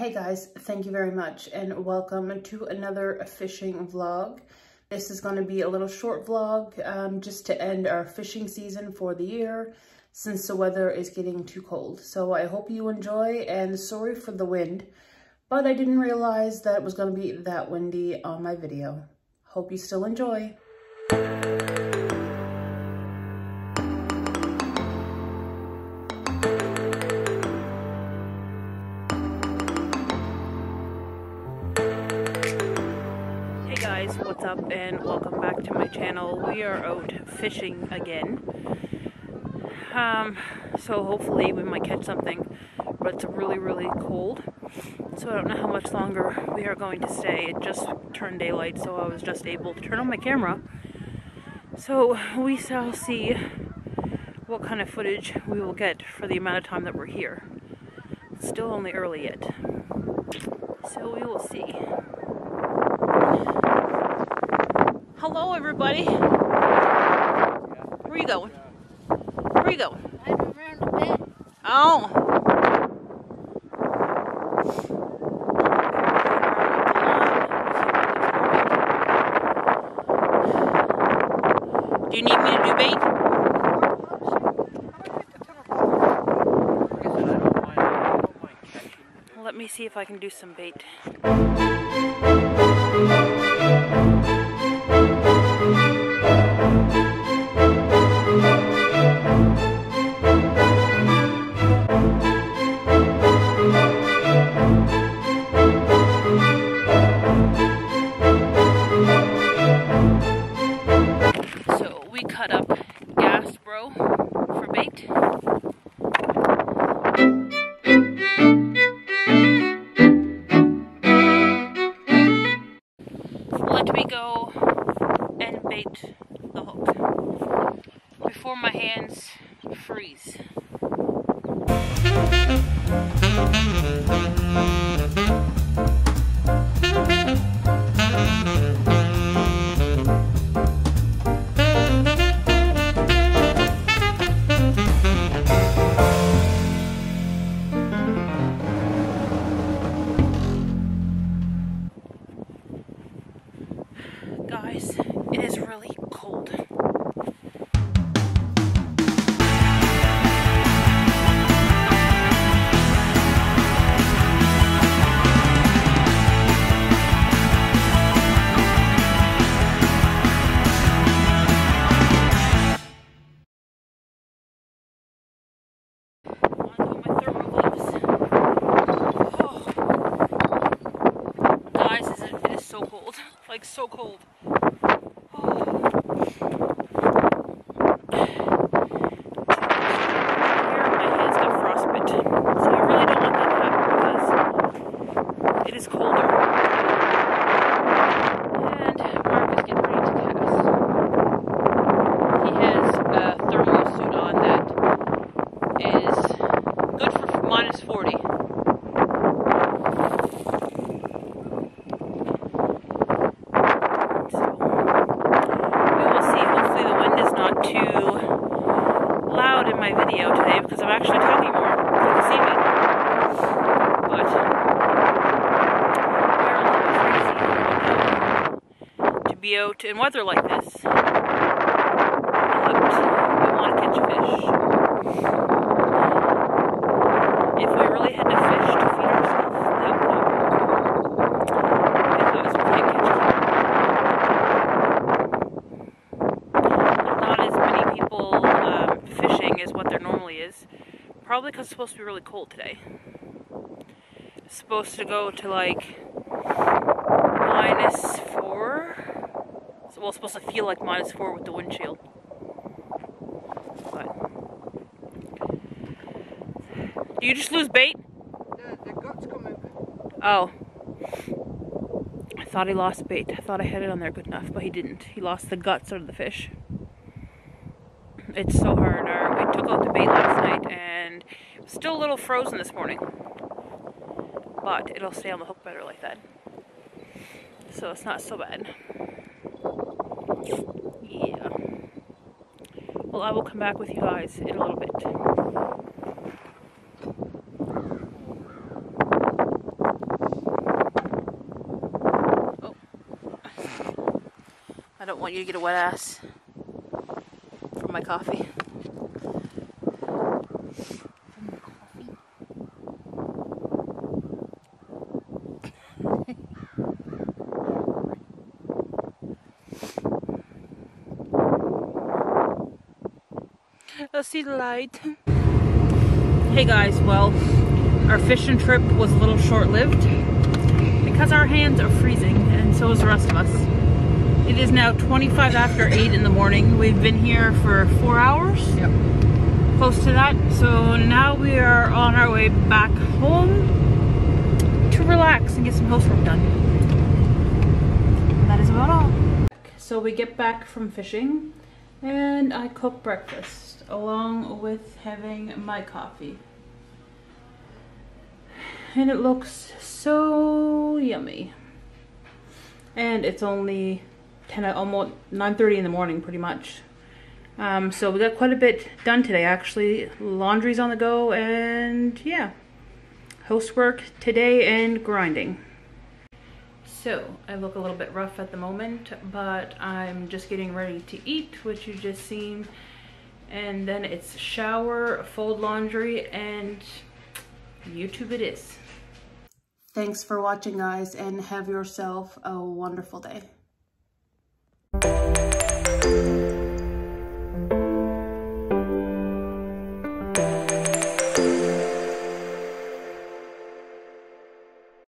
Hey guys, thank you very much and welcome to another fishing vlog. This is going to be a little short vlog um, just to end our fishing season for the year since the weather is getting too cold. So I hope you enjoy and sorry for the wind, but I didn't realize that it was going to be that windy on my video. Hope you still enjoy. Up and welcome back to my channel. We are out fishing again. Um, so hopefully we might catch something but it's really really cold. So I don't know how much longer we are going to stay. It just turned daylight so I was just able to turn on my camera. So we shall see what kind of footage we will get for the amount of time that we're here. It's still only early yet. So we will see Hello, everybody. Where are you going? Where are you going? I'm around the bed. Oh. Do you need me to do bait? Let me see if I can do some bait. row for bait. Let me go and bait the hook before my hands freeze. guys. It is really cold. So cold. Out in weather like this, But we want to catch fish. If we really had to fish to feed ourselves, that would because we can't catch Not as many people um, fishing as what there normally is. Probably because it's supposed to be really cold today. It's supposed to go to like minus well, it's supposed to feel like minus four with the wind chill. But do you just lose bait? The guts coming. Oh. I thought he lost bait. I thought I had it on there good enough, but he didn't. He lost the guts out of the fish. It's so hard. Our, we took out the bait last night and still a little frozen this morning. But it'll stay on the hook better like that. So it's not so bad. Yeah. Well, I will come back with you guys in a little bit. Oh. I don't want you to get a wet ass from my coffee. The light. Hey guys, well, our fishing trip was a little short-lived because our hands are freezing and so is the rest of us. It is now 25 after 8 in the morning. We've been here for four hours. Yep. Close to that. So now we are on our way back home to relax and get some housework done. That is about all. So we get back from fishing and I cook breakfast along with having my coffee. And it looks so yummy. And it's only 10, almost 9.30 in the morning pretty much. Um, so we got quite a bit done today actually. Laundry's on the go and yeah. Housework today and grinding. So, I look a little bit rough at the moment, but I'm just getting ready to eat, which you just seen. And then it's shower, fold laundry, and YouTube it is. Thanks for watching, guys, and have yourself a wonderful day.